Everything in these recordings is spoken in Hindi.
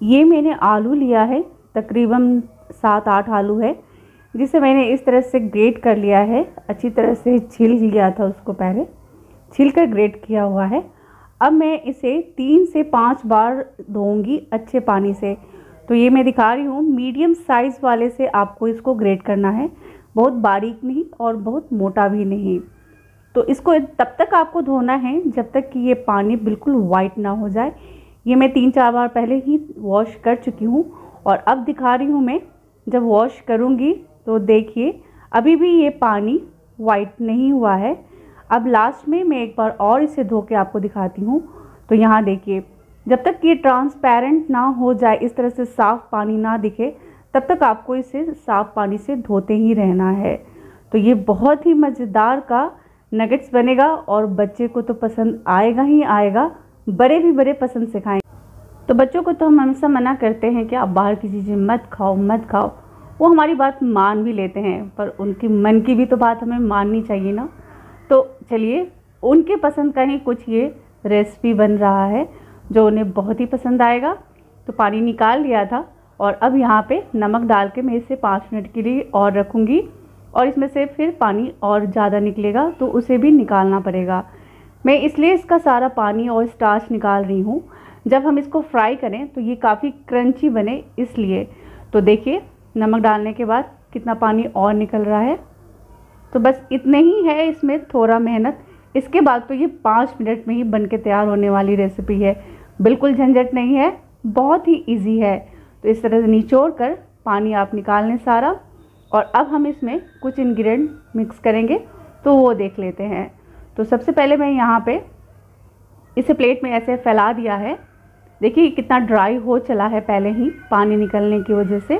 ये मैंने आलू लिया है, तकरीबन सात आठ आलू है, जिसे मैंने इस तरह से ग्रेट कर लिया है, अच्छी तरह से छिल लिया था उसको पहले छिल कर ग्रेट किया हुआ है। अब मैं इसे तीन से पाँच बार धोऊँगी अच्छे पानी से। तो ये मैं दिखा रही हूँ, मीडियम साइज़ वाले से आपको इसको ग्रेट करना है, बहुत बारीक नहीं और बहुत मोटा भी नहीं। तो इसको तब तक आपको धोना है, जब तक कि ये पानी बिल्कुल वाइट ना हो जाए ये मैं तीन चार बार पहले ही वॉश कर चुकी हूँ और अब दिखा रही हूँ मैं, जब वॉश करूँगी तो देखिए, अभी भी ये पानी वाइट नहीं हुआ है। अब लास्ट में मैं एक बार और इसे धो के आपको दिखाती हूँ। तो यहाँ देखिए, जब तक ये ट्रांसपेरेंट ना हो जाए, इस तरह से साफ़ पानी ना दिखे, तब तक आपको इसे साफ़ पानी से धोते ही रहना है। तो ये बहुत ही मज़ेदार का नगेट्स बनेगा और बच्चे को तो पसंद आएगा ही आएगा। बड़े भी बड़े पसंद से तो बच्चों को तो हम हमेशा मना करते हैं कि आप बाहर की चीज़ें मत खाओ मत खाओ। वो हमारी बात मान भी लेते हैं, पर उनकी मन की भी तो बात हमें माननी चाहिए ना। तो चलिए, उनके पसंद का ही कुछ ये रेसिपी बन रहा है, जो उन्हें बहुत ही पसंद आएगा। तो पानी निकाल लिया था, और अब यहाँ पे नमक डाल के मैं इसे पाँच मिनट के लिए और रखूँगी, और इसमें से फिर पानी और ज़्यादा निकलेगा तो उसे भी निकालना पड़ेगा। मैं इसलिए इसका सारा पानी और स्टार्च निकाल रही हूँ। जब हम इसको फ्राई करें तो ये काफ़ी क्रंची बने इसलिए। तो देखिए, नमक डालने के बाद कितना पानी और निकल रहा है। तो बस इतने ही है इसमें थोड़ा मेहनत। इसके बाद तो ये पाँच मिनट में ही बन के तैयार होने वाली रेसिपी है। बिल्कुल झंझट नहीं है, बहुत ही इजी है। तो इस तरह से निचोड़ कर पानी आप निकाल लें सारा। और अब हम इसमें कुछ इन्ग्रीडियंट मिक्स करेंगे तो वो देख लेते हैं। तो सबसे पहले मैं यहाँ पे इसे प्लेट में ऐसे फैला दिया है। देखिए कितना ड्राई हो चला है पहले ही पानी निकलने की वजह से।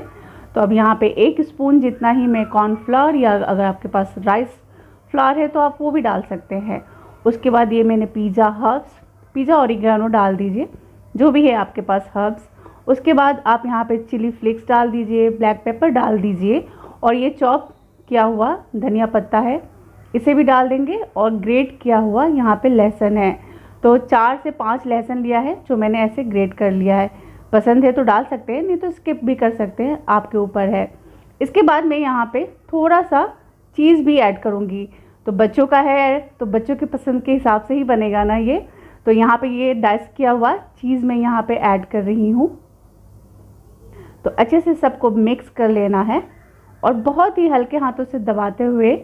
तो अब यहाँ पे एक स्पून जितना ही मैं कॉर्नफ्लावर या अगर आपके पास राइस फ्लावर है तो आप वो भी डाल सकते हैं। उसके बाद ये मैंने पिज़्ज़ा हर्ब्स पिज़्ज़ा और डाल दीजिए, जो भी है आपके पास हर्ब्स उसके बाद आप यहाँ पे चिली फ्लेक्स डाल दीजिए ब्लैक पेपर डाल दीजिए और ये चॉप किया हुआ धनिया पत्ता है। इसे भी डाल देंगे और ग्रेट किया हुआ यहाँ पे लहसुन है। तो चार से पाँच लहसुन लिया है जो मैंने ऐसे ग्रेट कर लिया है। पसंद है तो डाल सकते हैं, नहीं तो स्किप भी कर सकते हैं, आपके ऊपर है। इसके बाद मैं यहाँ पे थोड़ा सा चीज़ भी ऐड करूँगी। तो बच्चों का है तो बच्चों के पसंद के हिसाब से ही बनेगा ना ये। तो यहाँ पे ये डाइस किया हुआ चीज़ मैं यहाँ पे ऐड कर रही हूँ। तो अच्छे से सबको मिक्स कर लेना है और बहुत ही हल्के हाथों से दबाते हुए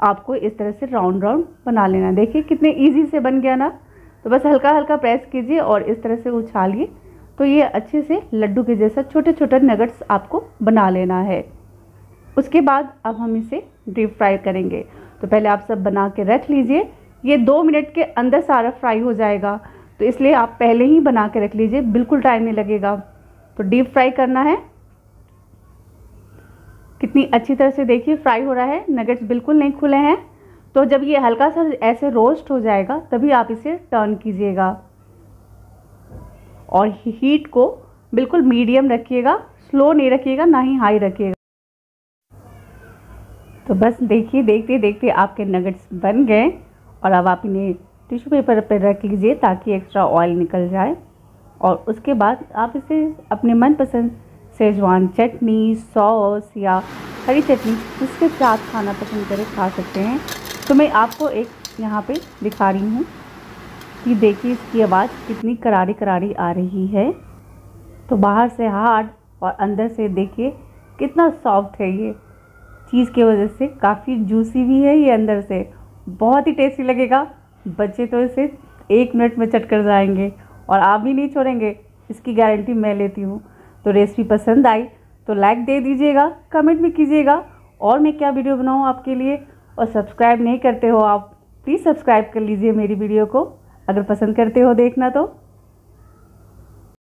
आपको इस तरह से राउंड राउंड बना लेना देखिए कितने इजी से बन गया ना। तो बस हल्का हल्का प्रेस कीजिए और इस तरह से उछालिए। तो ये अच्छे से लड्डू के जैसा छोटे छोटे नगट्स आपको बना लेना है। उसके बाद अब हम इसे डीप फ्राई करेंगे। तो पहले आप सब बना के रख लीजिए। ये दो मिनट के अंदर सारा फ्राई हो जाएगा। तो इसलिए आप पहले ही बना के रख लीजिए। बिल्कुल टाइम नहीं लगेगा। तो डीप फ्राई करना है। कितनी अच्छी तरह से देखिए फ्राई हो रहा है नगेट्स बिल्कुल नहीं खुले हैं। तो जब ये हल्का सा ऐसे रोस्ट हो जाएगा, तभी आप इसे टर्न कीजिएगा। और हीट को बिल्कुल मीडियम रखिएगा स्लो नहीं रखिएगा, ना ही हाई रखिएगा। तो बस देखिए, देखते देखते आपके नगेट्स बन गए और अब आप इन्हें टिश्यू पेपर पर रख लीजिए ताकि एक्स्ट्रा ऑयल निकल जाए। और उसके बाद आप इसे अपने मनपसंद सेजवान चटनी, सॉस या हरी चटनी, जिसके साथ खाना पसंद करें, खा सकते हैं। तो मैं आपको एक यहाँ पे दिखा रही हूँ कि देखिए इसकी आवाज़ कितनी करारी करारी आ रही है। तो बाहर से हार्ड और अंदर से देखिए कितना सॉफ्ट है ये। चीज़ की वजह से काफ़ी जूसी भी है ये अंदर से। बहुत ही टेस्टी लगेगा। बच्चे तो इसे एक मिनट में चट कर जाएँगे और आप भी नहीं छोड़ेंगे। इसकी गारंटी मैं लेती हूँ। तो रेसिपी पसंद आई तो लाइक दे दीजिएगा कमेंट भी कीजिएगा, और मैं क्या वीडियो बनाऊँ आपके लिए, और सब्सक्राइब नहीं करते हो आप प्लीज़ सब्सक्राइब कर लीजिए मेरी वीडियो को, अगर पसंद करते हो देखना तो।